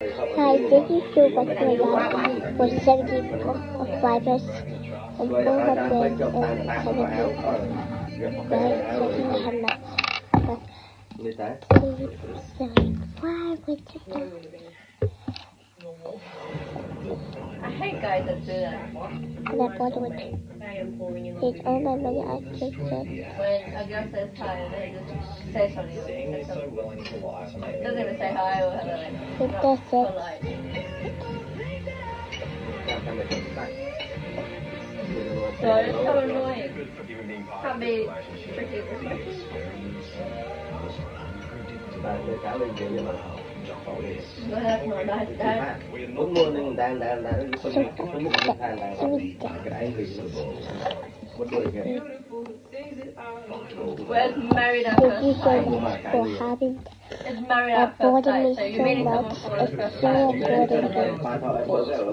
Hi, thank you so much for that. For 74 fibers and 470 right, so how much? But ta 75 with I hate guys that do that. and I bought it. It's all my money I took it. When a girl says hi, they just say sorry. Saying they're so willing to lie to me. Doesn't even say hi or hello. What the fuck? Like, so it's so annoying. Can't be tricky with cả lên chuyện cho mình học đúng luôn đang đang đang đang đang đang đang đang đang đang đang đang đang đang biết người ta người ta cái đấy vì một đôi kìa where's married at Thank you so much for having It's married at first afforded me sight. So you're so meeting someone much.